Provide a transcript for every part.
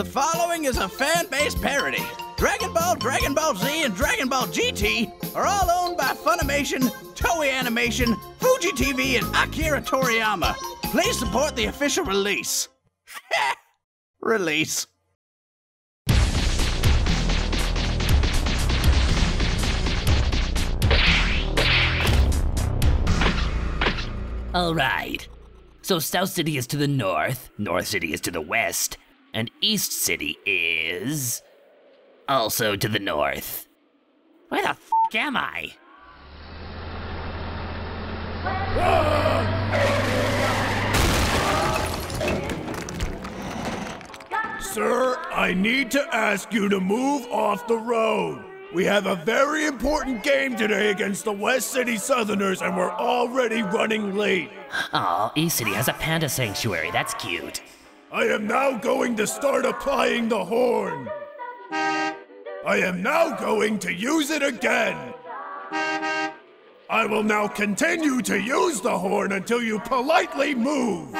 The following is a fan-based parody. Dragon Ball, Dragon Ball Z, and Dragon Ball GT are all owned by Funimation, Toei Animation, Fuji TV, and Akira Toriyama. Please support the official release. release. Alright. So South City is to the north, North City is to the west, and East City is. also to the north. Where the f am I? Sir, I need to ask you to move off the road. We have a very important game today against the West City Southerners, and we're already running late. Aw, East City has a panda sanctuary. That's cute. I am now going to start applying the horn. I am now going to use it again. I will now continue to use the horn until you politely move.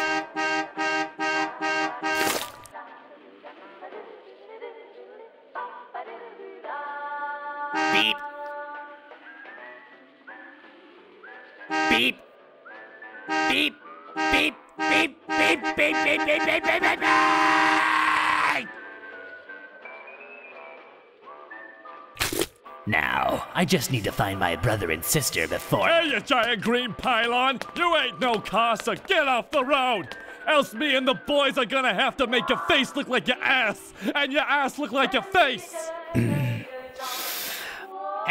beep, beep, beep, beep, beep, beep, beep, beep. Now, I just need to find my brother and sister before. Hey, you giant green pylon! You ain't no Casa! Get off the road! Else me and the boys are gonna have to make your face look like your ass, and your ass look like your face! hey,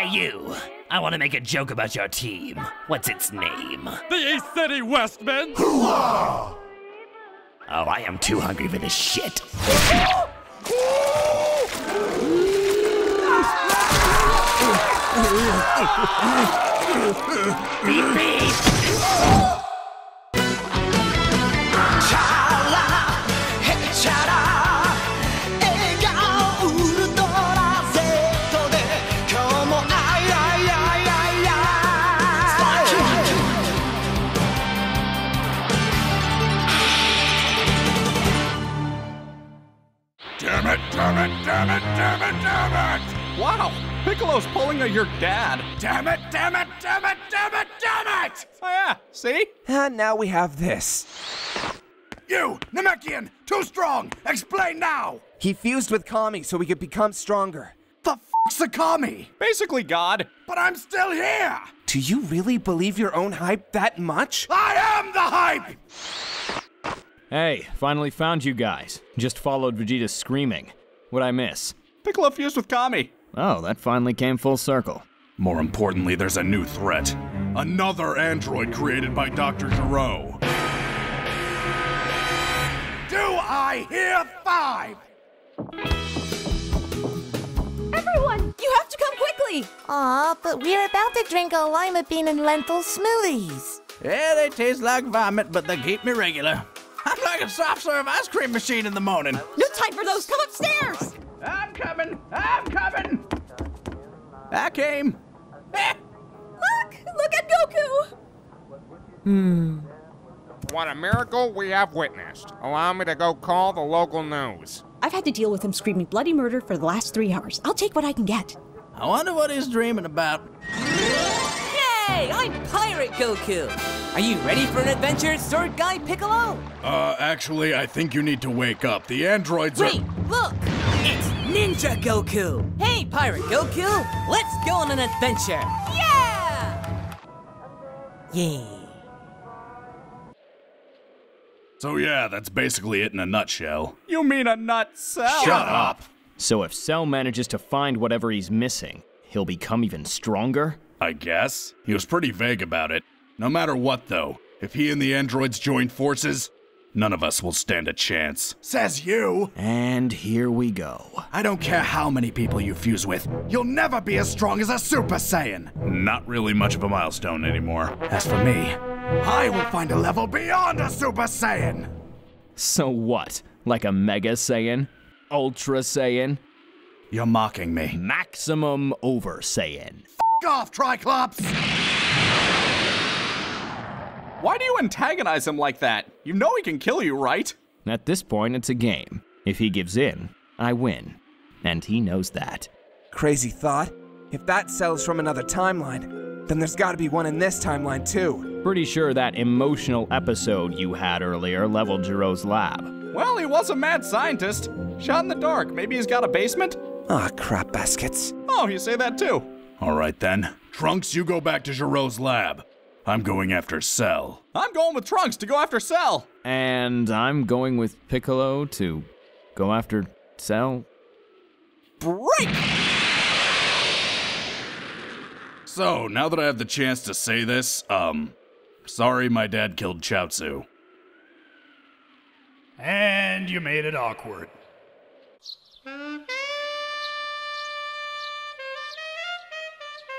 you! I want to make a joke about your team. What's its name? The East City Westmen! Hooah! Oh, I am too hungry for this shit. beep, beep. Damn it, damn it, damn it! Wow, Piccolo's pulling a your dad. Damn it, damn it, damn it, damn it, damn it! Oh yeah, see? And now we have this. You, Namekian, too strong! Explain now! He fused with Kami so he could become stronger. The fuck's a kami? Basically God. But I'm still here! Do you really believe your own hype that much? I am the hype! Hey, finally found you guys. Just followed Vegeta's screaming. What'd I miss? Piccolo fused with Kami. Oh, that finally came full circle. More importantly, there's a new threat. Another android created by Dr. Gero. Do I hear five? Everyone, you have to come quickly! Aw, but we're about to drink a lima bean and lentil smoothies. Yeah, they taste like vomit, but they keep me regular. I'm like a soft serve ice cream machine in the morning. No time for those! Come upstairs! I'm coming! I'm coming! I came. Look! Look at Goku! Hmm. What a miracle we have witnessed. Allow me to go call the local news. I've had to deal with him screaming bloody murder for the last three hours. I'll take what I can get. I wonder what he's dreaming about. Yay! I'm Pirate Goku! Are you ready for an adventure, Sword Guy Piccolo? Uh, actually, I think you need to wake up. The androids are. Wait, look! It's Ninja Goku! Hey, Pirate Goku! Let's go on an adventure! Yeah! Yeah. So yeah, that's basically it in a nutshell. You mean a nut cell? Shut up! So if Cell manages to find whatever he's missing, he'll become even stronger? I guess. He was pretty vague about it. No matter what, though, if he and the androids join forces, none of us will stand a chance. Says you! And here we go. I don't care how many people you fuse with, you'll never be as strong as a Super Saiyan! Not really much of a milestone anymore. As for me, I will find a level beyond a Super Saiyan! So what? Like a Mega Saiyan? Ultra Saiyan? You're mocking me. Maximum Over Saiyan. F off, Triclops! Why do you antagonize him like that? You know he can kill you, right? At this point, it's a game. If he gives in, I win. And he knows that. Crazy thought. If that cell's from another timeline, then there's gotta be one in this timeline too. Pretty sure that emotional episode you had earlier leveled Gero's lab. Well, he was a mad scientist. Shot in the dark. Maybe he's got a basement? Ah, crap baskets. Oh, you say that too. All right then. Trunks, you go back to Gero's lab. I'm going after Cell. I'm going with Trunks to go after Cell. And I'm going with Piccolo to go after Cell. Break! So, now that I have the chance to say this, um, sorry my dad killed Chaozu. And you made it awkward.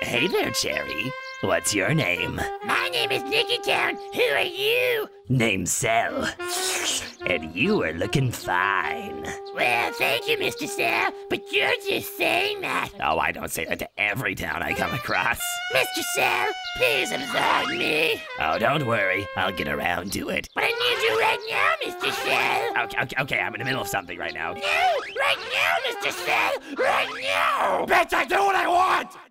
Hey there, Cherry. What's your name? My name is Nicky Town. Who are you? Name Cell. And you are looking fine. Well, thank you, Mr. Cell, but you're just saying that. Oh, I don't say that to every town I come across. Mr. Cell, please absolve me. Oh, don't worry. I'll get around to it. But I need you right now, Mr. Cell. Okay, okay, okay, I'm in the middle of something right now. No, right now, Mr. Cell, right now. Bitch, I do what I want!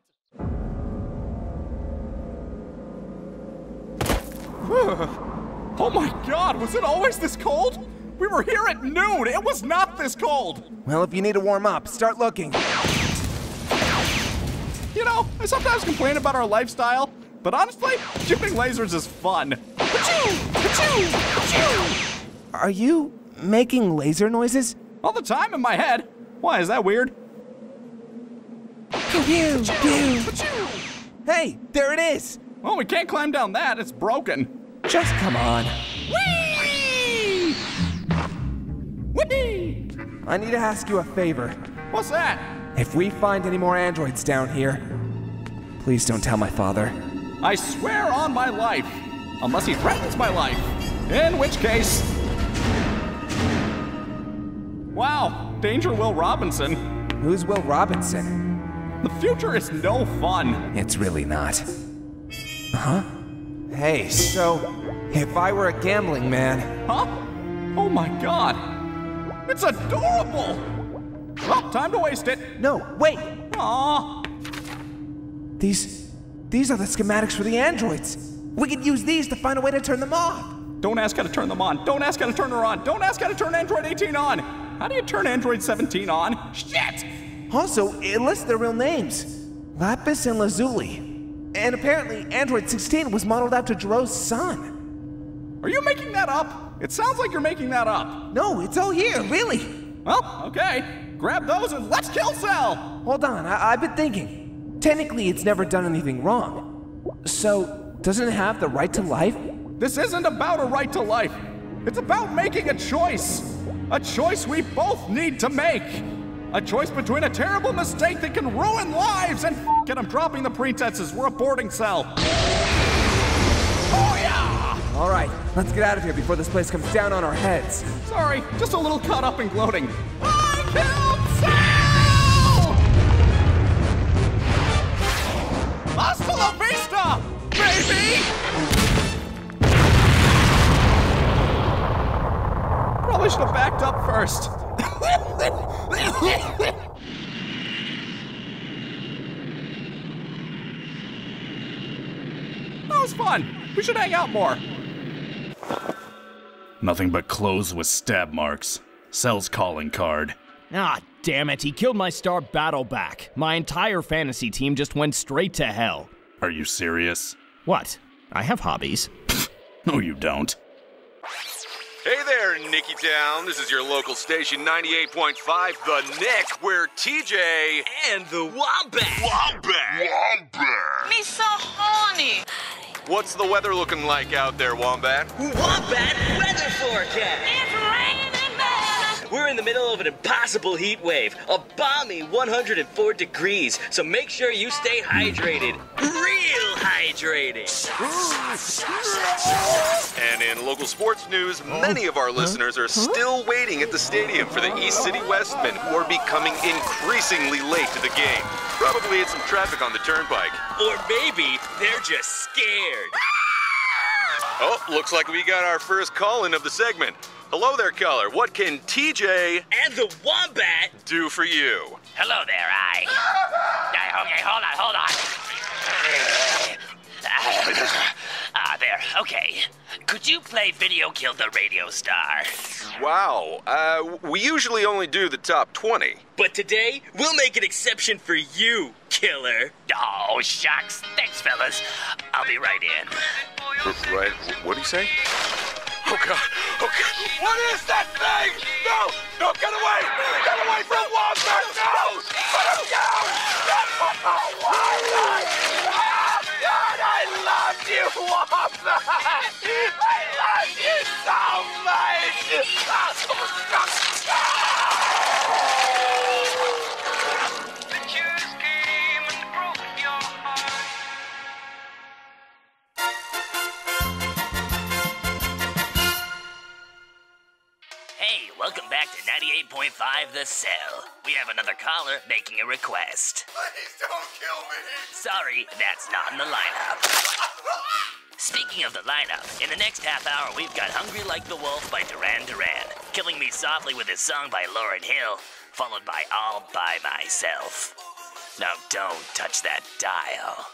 Oh my god, was it always this cold? We were here at noon. It was not this cold. Well, if you need to warm up, start looking. You know, I sometimes complain about our lifestyle, but honestly, shooting lasers is fun. Achoo! Achoo! Achoo! Are you making laser noises? All the time in my head. Why, is that weird? Pew, pew. Hey, there it is. Well, we can't climb down that. It's broken. Just come on. Whee! Whee! I need to ask you a favor. What's that? If we find any more androids down here, please don't tell my father. I swear on my life. Unless he threatens my life. In which case. Wow, Danger Will Robinson. Who's Will Robinson? The future is no fun. It's really not. Huh? Hey, so if I were a gambling man. Huh? Oh my god. It's adorable! Well, time to waste it. No, wait! Aww. These. these are the schematics for the androids. We could use these to find a way to turn them off. Don't ask how to turn them on. Don't ask how to turn her on. Don't ask how to turn Android 18 on. How do you turn Android 17 on? Shit! Also, it lists their real names Lapis and Lazuli. And apparently, Android 16 was modeled after Gero's son. Are you making that up? It sounds like you're making that up. No, it's all here, really. Well, okay. Grab those and let's kill Cell! Hold on, I- I've been thinking. Technically, it's never done anything wrong. So, doesn't it have the right to life? This isn't about a right to life. It's about making a choice. A choice we both need to make. A choice between a terrible mistake that can ruin lives and f it, I'm dropping the pretenses. We're a boarding Cell. Oh yeah! All right, let's get out of here before this place comes down on our heads. Sorry, just a little caught up in gloating. I killed Cell! Hasta la vista, baby! Probably should have backed up first. That was fun. We should hang out more. Nothing but clothes with stab marks. Cell's calling card. Ah, damn it, he killed my star battle back. My entire fantasy team just went straight to hell. Are you serious? What? I have hobbies. No, you don't. Hey there, Nicky Town. This is your local station 98.5, The Nick, where TJ And the Wombat. Wombat. Wombat. Me so horny. What's the weather looking like out there, Wombat? Wombat weather forecast. The middle of an impossible heat wave, a balmy 104 degrees, so make sure you stay hydrated. Real hydrated. And in local sports news, many of our listeners are still waiting at the stadium for the East City Westmen, who are becoming increasingly late to the game. Probably had some traffic on the turnpike. Or maybe they're just scared. Oh, looks like we got our first call in of the segment. Hello there, caller. What can TJ And the wombat. do for you? Hello there, I. I okay, hold on, hold on. Ah, there. Okay. Could you play Video Kill the Radio Star? Wow. Uh, we usually only do the top 20. But today, we'll make an exception for you, killer. Oh, shucks. Thanks, fellas. I'll be right in. Right? What'd he say? Oh, God. Oh, okay. What is that thing? No! No, get away! Get away from Wombat! No! Put him down! Oh, Wombat! Oh, God, I love you, Wombat! Hey, welcome back to 98.5 The Cell. We have another caller making a request. Please don't kill me! Sorry, that's not in the lineup. Speaking of the lineup, in the next half hour, we've got Hungry Like the Wolf by Duran Duran, Killing Me Softly with his song by Lauryn Hill, followed by All By Myself. Now don't touch that dial.